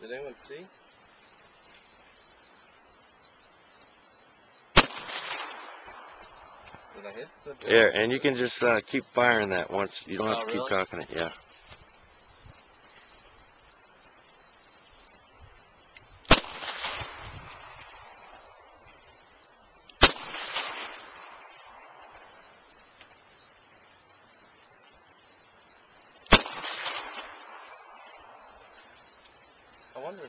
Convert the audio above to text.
Did anyone see? Did I hit the Yeah, and you can just uh, keep firing that once. You don't have Oh, to keep cocking it. Yeah. I wonder